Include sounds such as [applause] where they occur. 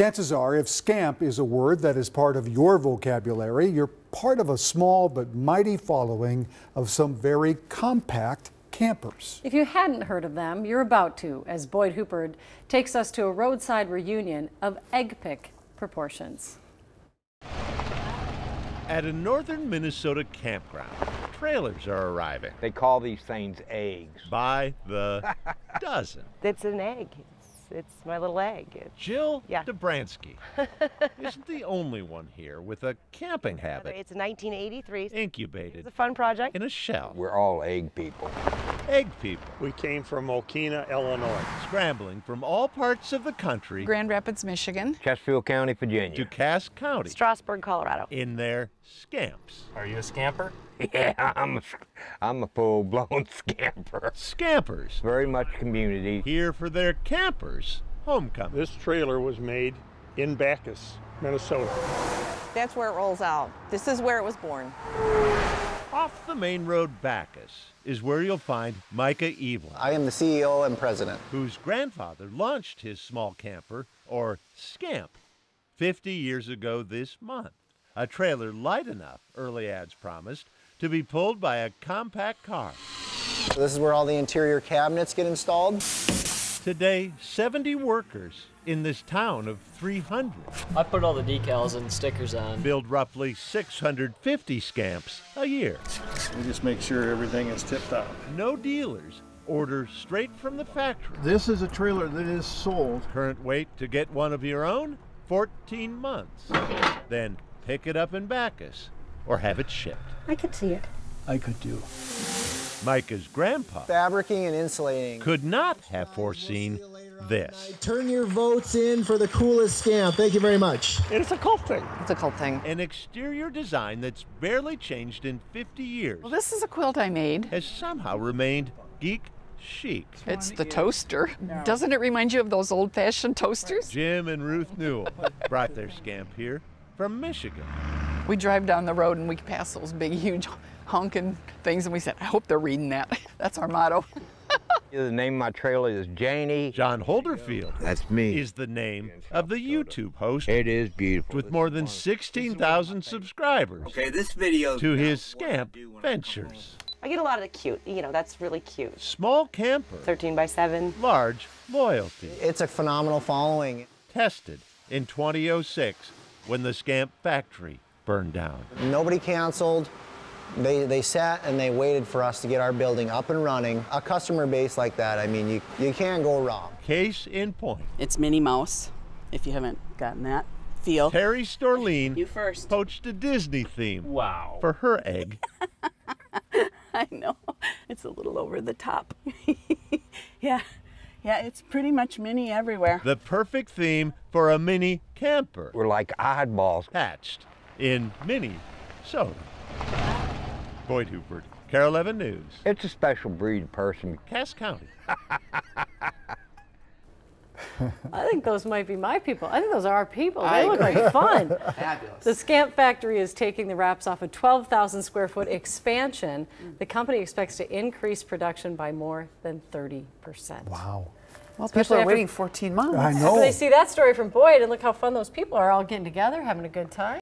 Chances are, if scamp is a word that is part of your vocabulary, you're part of a small but mighty following of some very compact campers. If you hadn't heard of them, you're about to, as Boyd Huppert takes us to a roadside reunion of egg pick proportions. At a northern Minnesota campground, trailers are arriving They call these things eggs. by the [laughs] dozen. It's an egg. It's, it's my little egg. It's, Jill Yeah. Dobransky [laughs] isn't the only one here with a camping habit it's 1983. Incubated. It's a fun project. in a shell. We're all egg people. Egg people We came from Okina, Illinois. scrambling from all parts of the country Grand Rapids, Michigan. Chesterfield County, Virginia. to Cass County Strasburg, Colorado. in their scamps. Are you a scamper? [laughs] Yeah, I'm a, I'm a full-blown [laughs] scamper. Scampers Very much community. here for their campers' homecoming. This trailer was made in Backus, Minnesota. That's where it rolls out. This is where it was born. Off the main road Backus is where you'll find Micah Evelyn. I am the CEO and president. whose grandfather launched his small camper, or Scamp, 50 years ago this month. A trailer light enough, early ads promised, to be pulled by a compact car. So This is where all the interior cabinets get installed. Today, 70 workers in this town of 300 I put all the decals and stickers on. build roughly 650 scamps a year. We just make sure everything is tip top. No dealers order straight from the factory. This is a trailer that is sold. Current wait to get one of your own? 14 months. Then pick it up in Backus or have it shipped. I could see it. I could do. Micah's grandpa Fabricing and insulating. could not have foreseen this. Turn your votes in for the coolest scam. Thank you very much. It's a cult thing. It's a cult thing. An exterior design that's barely changed in 50 years Well, this is a quilt I made. has somehow remained geek chic. It's the toaster. Doesn't it remind you of those old fashioned toasters? Jim and Ruth Newell brought their scamp here from Michigan. We drive down the road and we pass those big, huge honking things, and we said, I hope they're reading that. [laughs] That's our motto. [laughs] The name of my trailer is Janie. John Holderfield That's me. is the name of the YouTube host It is beautiful. with more than 16,000 subscribers Okay, this video to his scamp ventures. I get a lot of the cute. You know, that's really cute. Small camper, 13 by 7. large loyalty. It's a phenomenal following. Tested in 2006 when the scamp factory burned down. Nobody canceled. They, they sat and they waited for us to get our building up and running. A customer base like that, I mean, you, you can't go wrong. Case in point, It's Minnie Mouse, if you haven't gotten that feel. Terry Storleen You first. poached a Disney theme Wow. for her egg. [laughs] I know. It's a little over the top. [laughs] yeah. Yeah, it's pretty much Minnie everywhere. The perfect theme for a mini camper We're like oddballs. hatched in mini soda. Boyd Huppert, KARE 11 News, It's a special breed of person. Cass County. [laughs] I think those might be my people. I think those are our people. They look like fun. [laughs] Fabulous. The Scamp Factory is taking the wraps off a 12,000 square foot expansion. Mm. The company expects to increase production by more than 30%. Wow. Well, Especially people are after- waiting 14 months. I After know. they see that story from Boyd and look how fun those people are all getting together, having a good time.